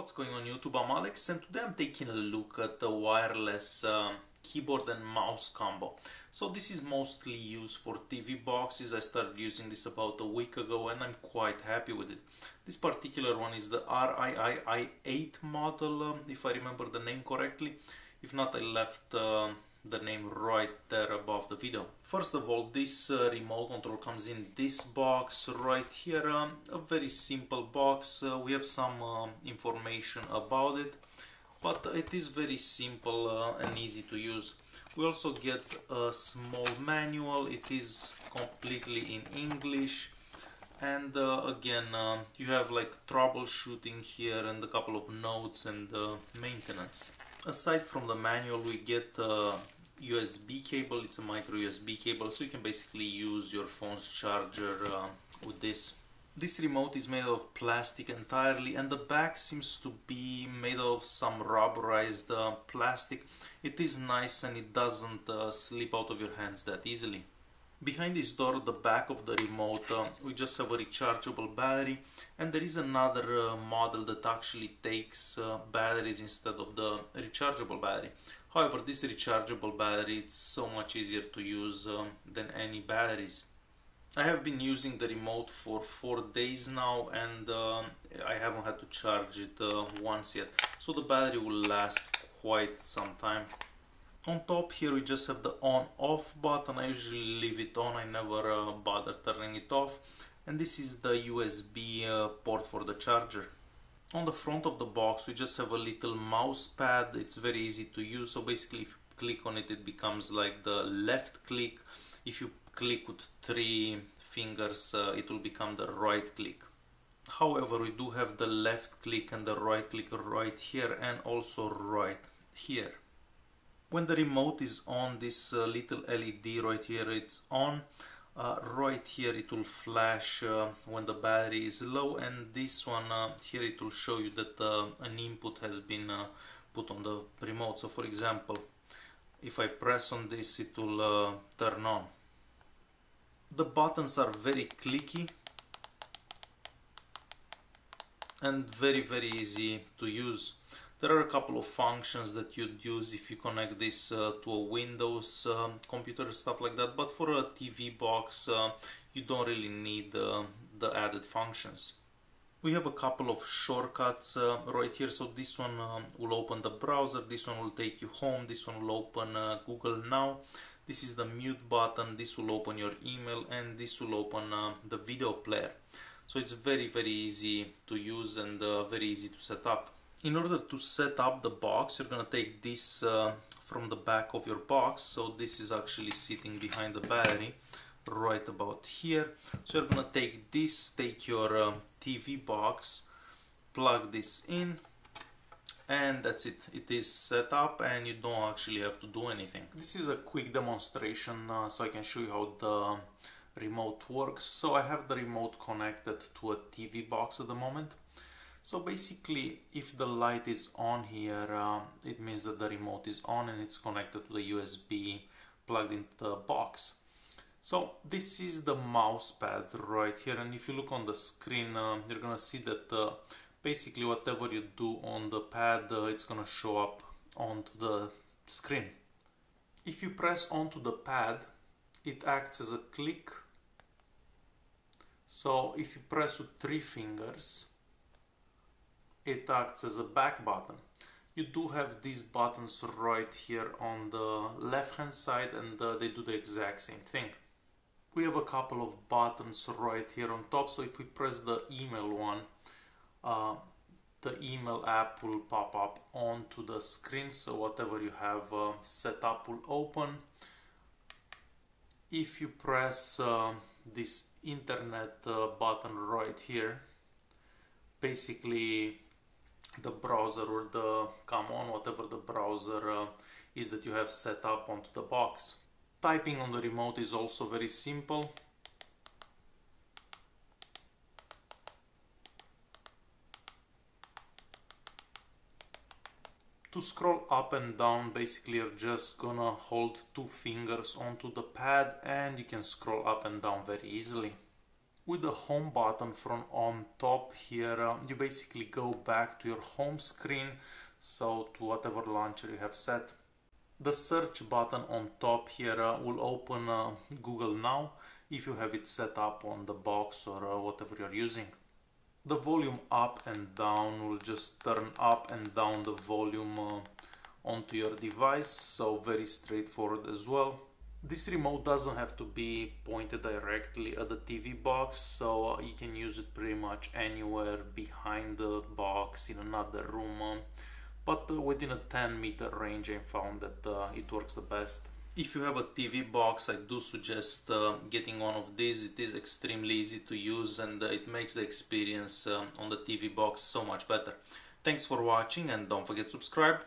What's going on YouTube? I'm Alex and today I'm taking a look at the wireless uh, keyboard and mouse combo. So this is mostly used for TV boxes. I started using this about a week ago and I'm quite happy with it. This particular one is the RII i8 model, um, if I remember the name correctly. If not, I left uh, the name right there above the video. First of all, this uh, remote control comes in this box right here, um, a very simple box. Uh, we have some uh, information about it, but it is very simple uh, and easy to use. We also get a small manual, it is completely in English and uh, again uh, you have like troubleshooting here and a couple of notes and maintenance aside from the manual we get a USB cable. It's a micro USB cable so you can basically use your phone's charger uh, with this. This remote is made of plastic entirely and the back seems to be made of some rubberized uh, plastic. It is nice and it doesn't uh, slip out of your hands that easily Behind this door, the back of the remote, uh, we just have a rechargeable battery and there is another uh, model that actually takes uh, batteries instead of the rechargeable battery. However, this rechargeable battery is so much easier to use um, than any batteries. I have been using the remote for four days now and uh, I haven't had to charge it uh, once yet. So the battery will last quite some time on top here we just have the on off button I usually leave it on I never uh, bother turning it off. And this is the USB uh, port for the charger. On the front of the box we just have a little mouse pad. It's very easy to use. So basically if you click on it it becomes like the left click. If you click with three fingers uh, it will become the right click. However we do have the left click and the right click right here and also right here when the remote is on this uh, little LED right here it's on. Uh, right here it will flash uh, when the battery is low and this one uh, here it will show you that uh, an input has been uh, put on the remote. So for example if I press on this it will turn on. The buttons are very clicky and very very easy to use there are a couple of functions that you'd use if you connect this uh, to a Windows uh, computer, stuff like that. But for a TV box, uh, you don't really need uh, the added functions. We have a couple of shortcuts uh, right here. So this one um, will open the browser, this one will take you home, this one will open uh, Google Now. This is the mute button, this will open your email and this will open the video player. So it's very, very easy to use and very easy to set up in order to set up the box you're gonna take this uh, from the back of your box. So this is actually sitting behind the battery right about here. So you're gonna take this take your uh, TV box plug this in and that's it. It is set up and you don't actually have to do anything. This is a quick demonstration uh, so I can show you how the remote works. So I have the remote connected to a TV box at the moment so basically, if the light is on here, uh, it means that the remote is on and it's connected to the USB plugged into the box. So this is the mouse pad right here and if you look on the screen, uh, you're gonna see that uh, basically whatever you do on the pad, uh, it's gonna show up onto the screen. If you press onto the pad, it acts as a click. So if you press with three fingers, it acts as a back button. You do have these buttons right here on the left hand side and uh, they do the exact same thing. We have a couple of buttons right here on top so if we press the email one uh, the email app will pop up onto the screen so whatever you have uh, set up will open. If you press uh, this internet uh, button right here basically the browser or the come on whatever the browser uh, is that you have set up onto the box. Typing on the remote is also very simple. To scroll up and down basically you're just gonna hold two fingers onto the pad and you can scroll up and down very easily. With the home button from on top here uh, you basically go back to your home screen so to whatever launcher you have set. The search button on top here uh, will open uh, Google Now if you have it set up on the box or uh, whatever you're using. The volume up and down will just turn up and down the volume uh, onto your device so very straightforward as well this remote doesn't have to be pointed directly at the TV box so you can use it pretty much anywhere behind the box in another room uh, but uh, within a 10 meter range I found that uh, it works the best. If you have a TV box I do suggest uh, getting one of these, it is extremely easy to use and uh, it makes the experience um, on the TV box so much better. Thanks for watching and don't forget to subscribe.